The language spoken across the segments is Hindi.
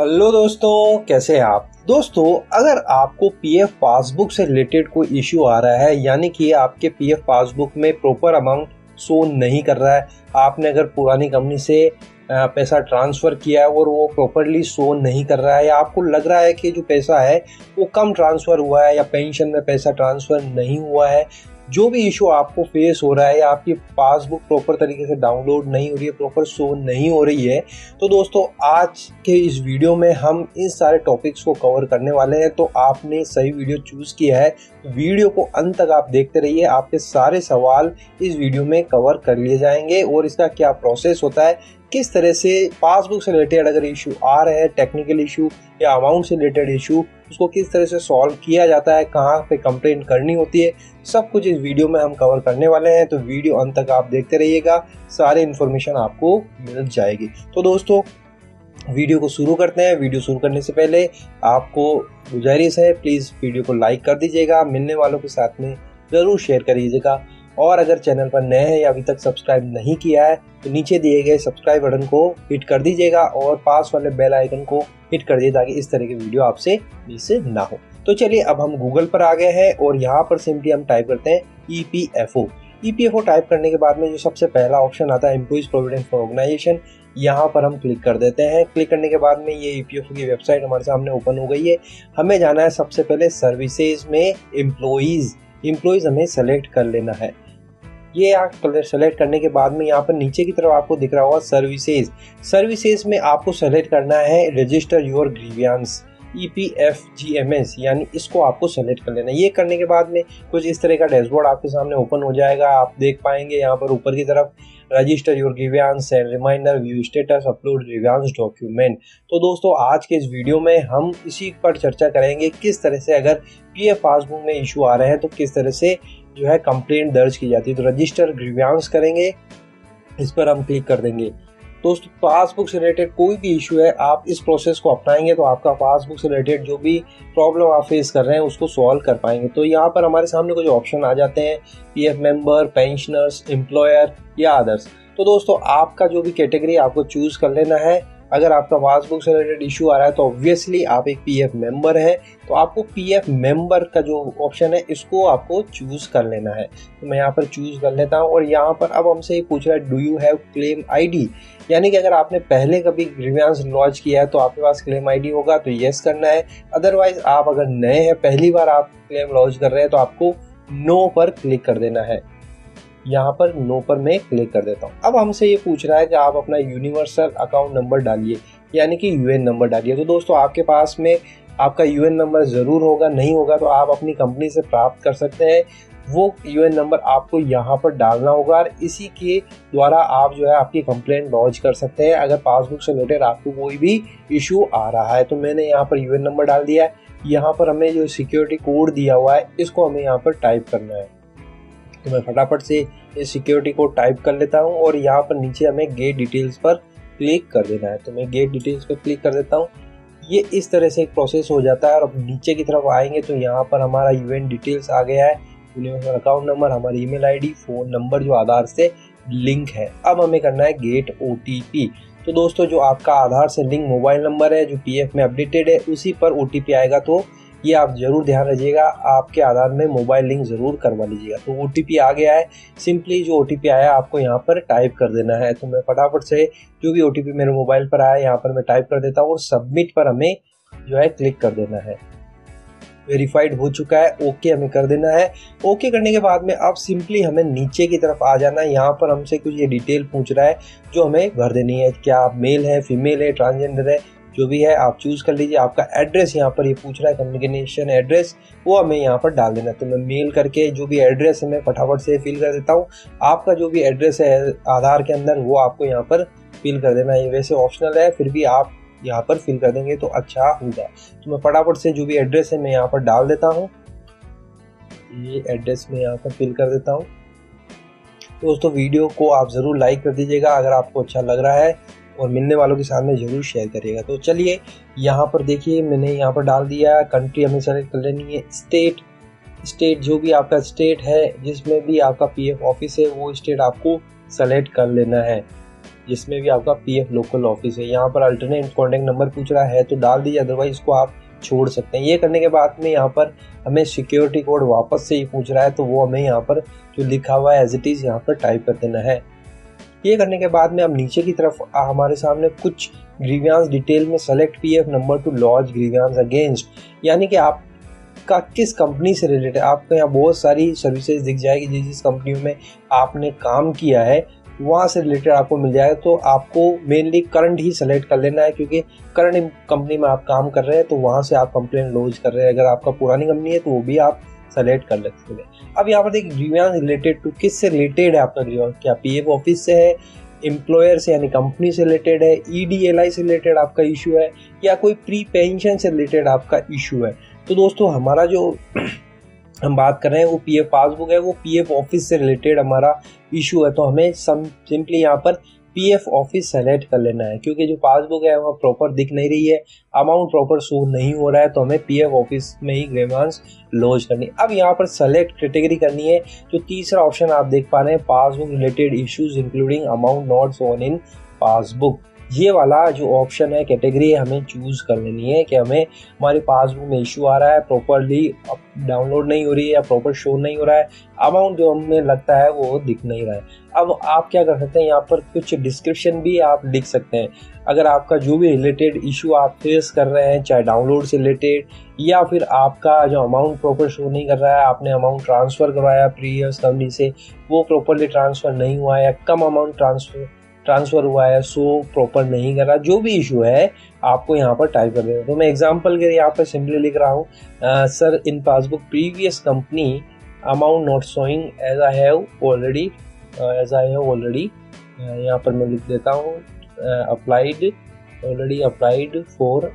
हेलो दोस्तों, कैसे हैं आप? दोस्तों, अगर आपको पीएफ पासबुक से रिलेटेड कोई इश्यू आ रहा है, यानी कि आपके पीएफ पासबुक में प्रॉपर अमाउंट शो नहीं कर रहा है, आपने अगर पुरानी कंपनी से पैसा ट्रांसफ़र किया है और वो प्रॉपरली शो नहीं कर रहा है, या आपको लग रहा है कि जो पैसा है, वो कम ट्रांसफ़र हुआ है, या पेंशन में पैसा ट्रांसफ़र नहीं हुआ है जो भी इशू आपको फेस हो रहा है या आपकी पासबुक प्रॉपर तरीके से डाउनलोड नहीं हो रही है प्रॉपर शो नहीं हो रही है तो दोस्तों, आज के इस वीडियो में हम इन सारे टॉपिक्स को कवर करने वाले हैं। तो आपने सही वीडियो चूज़ किया है। वीडियो को अंत तक आप देखते रहिए। आपके सारे सवाल इस वीडियो में कवर कर लिए जाएँगे और इसका क्या प्रोसेस होता है किस तरह से पासबुक से रिलेटेड अगर इशू आ रहे हैं टेक्निकल इशू या अमाउंट से रिलेटेड इशू उसको किस तरह से सॉल्व किया जाता है, कहाँ पे कंप्लेंट करनी होती है, सब कुछ इस वीडियो में हम कवर करने वाले हैं। तो वीडियो अंत तक आप देखते रहिएगा, सारे इन्फॉर्मेशन आपको मिल जाएगी। तो दोस्तों वीडियो को शुरू करते हैं। वीडियो शुरू करने से पहले आपको गुजारिश है प्लीज़ वीडियो को लाइक कर दीजिएगा, मिलने वालों के साथ में ज़रूर शेयर करिएगा। और अगर चैनल पर नए हैं या अभी तक सब्सक्राइब नहीं किया है तो नीचे दिए गए सब्सक्राइब बटन को हिट कर दीजिएगा और पास वाले बेल आइकन को हिट कर दीजिए ताकि इस तरह की वीडियो आपसे मिस ना हो। तो चलिए अब हम गूगल पर आ गए हैं और यहाँ पर सिंपली हम टाइप करते हैं E P F O E P F O type करने के बाद में जो सबसे पहला ऑप्शन आता है एम्प्लॉइज प्रोविडेंट फॉर ऑर्गेनाइजेशन यहाँ पर हम क्लिक कर देते हैं। क्लिक करने के बाद में ये ई पी एफ़ ओ की वेबसाइट हमारे सामने ओपन हो गई है। हमें जाना है सबसे पहले सर्विसेज़ में एम्प्लॉयज़ एम्प्लॉयज़ हमें सेलेक्ट कर लेना है। ये आप सेलेक्ट करने के बाद में यहाँ पर नीचे की तरफ़ आपको दिख रहा होगा सर्विसेज़ सर्विसेज़ में आपको सेलेक्ट करना है register your grievance E P F G M S यानी इसको आपको सेलेक्ट कर लेना ये करने के बाद में कुछ इस तरह का डैशबोर्ड आपके सामने ओपन हो जाएगा, आप देख पाएँगे यहाँ पर ऊपर की तरफ़ register your grievance and reminder view status upload grievance document तो दोस्तों, आज के इस वीडियो में हम इसी पर चर्चा करेंगे, किस तरह से अगर पी एफ़ पासबुक में इशू आ रहे हैं तो किस तरह से जो है कंप्लेंट दर्ज की जाती है। तो रजिस्टर ग्रीवियांस करेंगे, इस पर हम क्लिक कर देंगे। दोस्तों पासबुक से रिलेटेड कोई भी इशू है, आप इस प्रोसेस को अपनाएँगे तो आपका पासबुक से रिलेटेड जो भी प्रॉब्लम आप फेस कर रहे हैं, उसको सॉल्व कर पाएँगे। तो यहाँ पर हमारे सामने कुछ ऑप्शन आ जाते हैं P F member pensioners employer या अदर्स तो दोस्तों, आपका जो भी कैटेगरी आपको चूज़ कर लेना है अगर आपका पासबुक से रिलेटेड इशू आ रहा है तो ऑब्वियसली आप एक पी एफ़ मेंबर हैं। तो आपको पी एफ़ मेंबर का जो ऑप्शन है, इसको आपको चूज़ कर लेना है। तो मैं यहाँ पर चूज़ कर लेता हूँ और यहाँ पर अब हमसे ये पूछ रहा है do you have claim ID यानी कि अगर आपने पहले कभी ग्रीवियांस लॉन्च किया है तो आपके पास क्लेम आईडी होगा तो येस करना है। अदरवाइज़ आप अगर नए हैं, पहली बार आप क्लेम लॉन्च कर रहे हैं तो आपको नो पर क्लिक कर देना है। यहाँ पर नो पर मैं क्लिक कर देता हूँ। अब हमसे ये पूछ रहा है कि आप अपना यूनिवर्सल अकाउंट नंबर डालिए, यानी कि यूएन नंबर डालिए। तो दोस्तों, आपके पास में आपका यूएन नंबर ज़रूर होगा, नहीं होगा तो आप अपनी कंपनी से प्राप्त कर सकते हैं। वो यूएन नंबर आपको यहाँ पर डालना होगा और इसी के द्वारा आप जो है आपकी कंप्लेंट लॉन्च कर सकते हैं। अगर पासबुक से रिलेटेड आपको कोई भी इशू आ रहा है तो मैंने यहाँ पर यूएन नंबर डाल दिया है। यहाँ पर हमें जो सिक्योरिटी कोड दिया हुआ है, इसको हमें यहाँ पर टाइप करना है। तो मैं फटाफट से इस सिक्योरिटी को टाइप कर लेता हूँ और यहाँ पर नीचे हमें गेट डिटेल्स पर क्लिक कर देना है। तो मैं गेट डिटेल्स पर क्लिक कर देता हूँ। ये इस तरह से एक प्रोसेस हो जाता है और अब नीचे की तरफ़ आएँगे तो यहाँ पर हमारा यूएन डिटेल्स आ गया है। यूनिवर्सल अकाउंट नंबर हमारी ईमेल आईडी फ़ोन नंबर जो आधार से लिंक है। अब हमें करना है गेट ओटीपी तो दोस्तों, जो आपका आधार से लिंक मोबाइल नंबर है, जो पीएफ में अपडेटेड है, उसी पर ओटीपी आएगा तो ये आप ज़रूर ध्यान रखिएगा, आपके आधार में मोबाइल लिंक ज़रूर करवा लीजिएगा। तो ओटीपी आ गया है, सिंपली जो ओटीपी आया आपको यहाँ पर टाइप कर देना है। तो मैं फटाफट से जो भी ओटीपी मेरे मोबाइल पर आया यहाँ पर मैं टाइप कर देता हूँ और सबमिट पर हमें जो है क्लिक कर देना है। वेरीफाइड हो चुका है ओके okay हमें कर देना है। ओके okay करने के बाद में अब सिंपली हमें नीचे की तरफ़ आ जाना है। यहाँ पर हमसे कुछ ये डिटेल पूछ रहा है, जो हमें भर देनी है। क्या आप मेल है, फीमेल है, ट्रांसजेंडर है जो भी है, आप चूज़ कर लीजिए। आपका एड्रेस यहाँ पर ये यह पूछ रहा है कम्युनिकेशन एड्रेस वो हमें यहाँ पर डाल देना। तो मैं मेल करके जो भी एड्रेस है, मैं फटाफट से फिल कर देता हूँ। आपका जो भी एड्रेस है, आधार के अंदर, वो आपको यहाँ पर फिल कर देना ये वैसे ऑप्शनल है, फिर भी आप यहाँ पर फिल कर देंगे तो अच्छा होगा। तो मैं फटाफट से जो भी एड्रेस है, मैं यहाँ पर डाल देता हूँ। ये एड्रेस मैं यहाँ पर फिल कर देता हूँ। दोस्तों, वीडियो को आप ज़रूर लाइक कर दीजिएगा। अगर आपको अच्छा लग रहा है और मिलने वालों के सामने ज़रूर शेयर करिएगा। तो चलिए, यहाँ पर देखिए, मैंने यहाँ पर डाल दिया कंट्री हमें सेलेक्ट कर लेनी है स्टेट स्टेट जो भी आपका स्टेट है, जिसमें भी आपका पीएफ ऑफ़िस है, वो स्टेट आपको सेलेक्ट कर लेना है। जिसमें भी आपका पीएफ लोकल ऑफ़िस है। यहाँ पर अल्टरनेट कॉन्टैक्ट नंबर पूछ रहा है तो डाल दीजिए अदरवाइज़ इसको आप छोड़ सकते हैं। ये करने के बाद में यहाँ पर हमें सिक्योरिटी कोड वापस से ही पूछ रहा है तो वो हमें यहाँ पर जो लिखा हुआ है एज इट इज़ यहाँ पर टाइप कर देना है। ये करने के बाद में अब नीचे की तरफ़ हमारे सामने कुछ ग्रीवियांस डिटेल में select P F number to launch grievance against यानी कि आप का किस कंपनी से रिलेटेड आपको यहाँ बहुत सारी सर्विसेज़ दिख जाएगी, जिस जिस कंपनी में आपने काम किया है, वहाँ से रिलेटेड आपको मिल जाएगा। तो आपको मेनली करंट ही सेलेक्ट कर लेना है, क्योंकि करंट कंपनी में आप काम कर रहे हैं तो वहाँ से आप कंप्लेन लॉन्च कर रहे हैं। अगर आपका पुरानी कंपनी है तो वो भी आप सेलेक्ट कर लेते हैं अब यहाँ पर देखिए ग्रीवियांस रिलेटेड टू किस से रिलेटेड है आपका ग्रीवियांस क्या पी ऑफ़िस से है? एम्प्लॉयर से, यानी कंपनी से रिलेटेड है? ई डी एल आई से रिलेटेड आपका इशू है? या कोई प्री पेंशन से रिलेटेड आपका इशू है? तो दोस्तों, हमारा जो हम बात कर रहे हैं, वो पीएफ पासबुक है, वो पीएफ ऑफ़िस से रिलेटेड हमारा इशू है। तो हमें सिंपली यहाँ पर पीएफ ऑफ़िस सेलेक्ट कर लेना है, क्योंकि जो पासबुक है, वह प्रॉपर दिख नहीं रही है। अमाउंट प्रॉपर शो नहीं हो रहा है तो हमें पीएफ ऑफ़िस में ही ग्रेमांस लॉन्च करनी है। अब यहाँ पर सेलेक्ट कैटेगरी करनी है, जो तीसरा ऑप्शन आप देख पा रहे हैं passbook related issues including amount not shown in passbook ये वाला जो ऑप्शन है कैटेगरी हमें चूज़ कर लेनी है कि हमें हमारी पासबुक में इशू आ रहा है प्रॉपरली डाउनलोड नहीं हो रही है या प्रॉपर शो नहीं हो रहा है अमाउंट जो हमें लगता है वो दिख नहीं रहा है। अब आप क्या कर सकते हैं, यहाँ पर कुछ डिस्क्रिप्शन भी आप लिख सकते हैं। अगर आपका जो भी रिलेटेड इशू आप फेस कर रहे हैं, चाहे डाउनलोड से रिलेटेड या फिर आपका जो अमाउंट प्रॉपर शो नहीं कर रहा है, आपने अमाउंट ट्रांसफ़र करवाया प्रीवियस कंपनी से, वो प्रॉपरली ट्रांसफ़र नहीं हुआ या कम अमाउंट ट्रांसफ़र ट्रांसफ़र हुआ है सो प्रॉपर नहीं कर। रहा जो भी इशू है, आपको यहाँ पर टाइप कर देना तो मैं एग्जांपल के यहाँ पर सिंपली लिख रहा हूँ sir in passbook previous company amount not showing as I have already as I have already यहाँ पर मैं लिख देता हूँ applied already applied for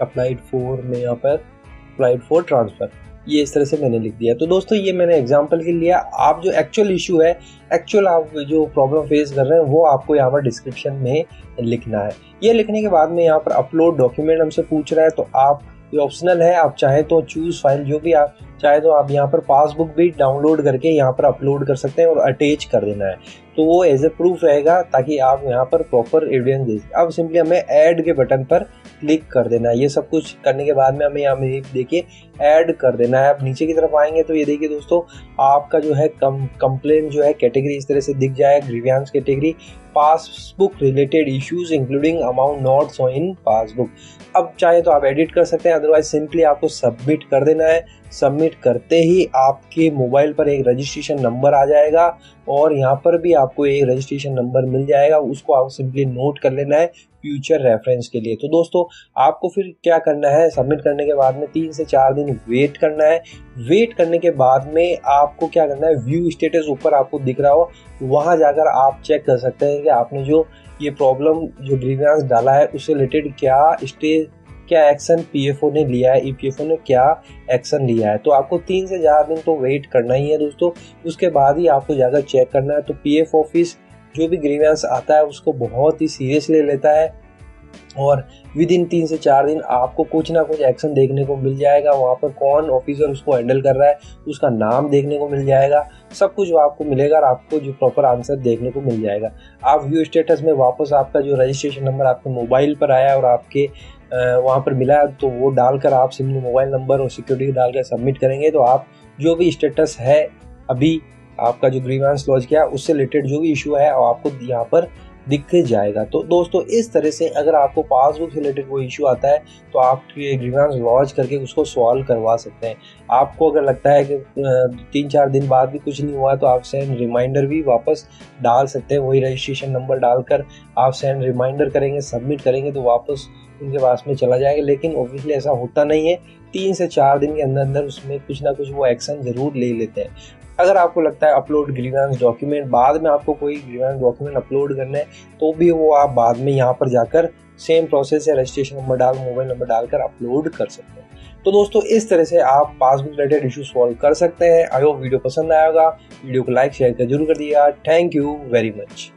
applied for में यहाँ पर अप्लाइड फॉर ट्रांसफ़र ये इस तरह से मैंने लिख दिया। तो दोस्तों, ये मैंने एग्जांपल के लिया आप जो एक्चुअल इशू है एक्चुअल आप जो प्रॉब्लम फेस कर रहे हैं, वो आपको यहाँ पर डिस्क्रिप्शन में लिखना है। ये लिखने के बाद में यहाँ पर अपलोड डॉक्यूमेंट हमसे पूछ रहा है तो आप, ये ऑप्शनल है, आप चाहे तो चूज़ फ़ाइल जो भी आप चाहे तो आप यहाँ पर पासबुक भी डाउनलोड करके यहाँ पर अपलोड कर सकते हैं और अटैच कर देना है। तो वो एज ए प्रूफ रहेगा, ताकि आप यहाँ पर प्रॉपर एविडेंस दे अब सिंपली हमें ऐड के बटन पर क्लिक कर देना है। ये सब कुछ करने के बाद में हमें यहाँ देखिए ऐड कर देना है। आप नीचे की तरफ़ आएँगे तो ये देखिए दोस्तों, आपका जो है कम कंप्लेन जो है कैटेगरी इस तरह से दिख जाए grievance category passbook related issues including amount not shown in passbook. अब चाहे तो आप एडिट कर सकते हैं अदरवाइज़ सिंपली आपको सबमिट कर देना है। सबमिट करते ही आपके मोबाइल पर एक रजिस्ट्रेशन नंबर आ जाएगा और यहाँ पर भी आपको एक रजिस्ट्रेशन नंबर मिल जाएगा। उसको आप सिंपली नोट कर लेना है फ्यूचर रेफरेंस के लिए। तो दोस्तों, आपको फिर क्या करना है? सबमिट करने के बाद में तीन से चार दिन वेट करना है। वेट करने के बाद में आपको क्या करना है व्यू स्टेटस ऊपर आपको दिख रहा हो, वहाँ जाकर आप चेक कर सकते हैं कि आपने जो ये प्रॉब्लम जो ग्रीवियांस डाला है, उससे रिलेटेड क्या स्टेज क्या एक्शन पीएफओ ने लिया है ईपीएफओ ने क्या एक्शन लिया है। तो आपको तीन से चार दिन तो वेट करना ही है दोस्तों। उसके बाद ही आपको जाकर चेक करना है। तो पीएफ ऑफ़िस जो भी ग्रीवेंस आता है, उसको बहुत ही सीरियसली लेता है। और विद इन तीन से चार दिन आपको कुछ ना कुछ एक्शन देखने को मिल जाएगा। वहाँ पर कौन ऑफिसर उसको हैंडल कर रहा है, उसका नाम देखने को मिल जाएगा। सब कुछ आपको मिलेगा और आपको जो प्रॉपर आंसर देखने को मिल जाएगा। आप व्यू स्टेटस में वापस आपका जो रजिस्ट्रेशन नंबर आपके मोबाइल पर आया और आपके वहाँ पर मिला है तो वो डालकर आप सिंपली मोबाइल नंबर और सिक्योरिटी डालकर सबमिट करेंगे। तो आप जो भी स्टेटस है अभी आपका जो ग्रीवांस लॉज किया, उससे रिलेटेड जो भी इशू है आपको यहाँ पर दिख जाएगा। तो दोस्तों, इस तरह से अगर आपको पासबुक रिलेटेड कोई इशू आता है तो आप ग्रीवांस लॉन्च करके उसको सॉल्व करवा सकते हैं। आपको अगर लगता है कि तीन चार दिन बाद भी कुछ नहीं हुआ तो आप सेंड रिमाइंडर भी वापस डाल सकते हैं। वही रजिस्ट्रेशन नंबर डालकर आप सेंड रिमाइंडर करेंगे सबमिट करेंगे तो वापस उनके पास में चला जाएगा। लेकिन ऑब्वियसली ऐसा होता नहीं है। तीन से चार दिन के अंदर अंदर उसमें कुछ ना कुछ वो एक्शन ज़रूर ले लेते हैं। अगर आपको लगता है अपलोड ग्रीवेंस डॉक्यूमेंट बाद में आपको कोई ग्रीवेंस डॉक्यूमेंट अपलोड करना है तो भी वो आप बाद में यहाँ पर जाकर सेम प्रोसेस या रजिस्ट्रेशन नंबर डाल मोबाइल नंबर डालकर अपलोड कर सकते हैं। तो दोस्तों, इस तरह से आप पासबुक रिलेटेड इशू सॉल्व कर सकते हैं। आई होप वीडियो पसंद आएगा वीडियो को लाइक शेयर कर ज़रूर कर दिया थैंक यू वेरी मच